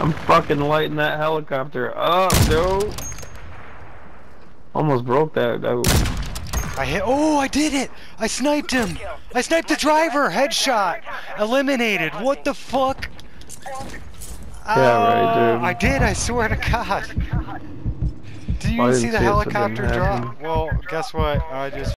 I'm fucking lighting that helicopter up, dude. Almost broke that. that I hit. Oh, I did it! I sniped him. I sniped the driver. Headshot. Eliminated. What the fuck? Yeah, right, oh, dude. I did. I swear to God. Do you see the helicopter drop? Well, guess what? I just